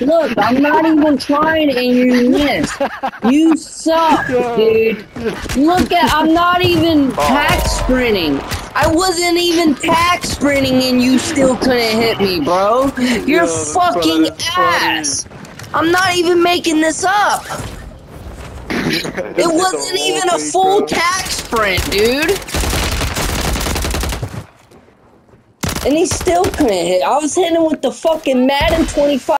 Look, I'm not even trying and you missed. You suck, dude. Look at, I'm not even pack sprinting. I wasn't even pack sprinting and you still couldn't hit me, bro. You're Yo, fucking ass. I'm not even making this up. It wasn't even a full tac sprint, dude. And he still couldn't hit. I was hitting with the fucking Madden 25.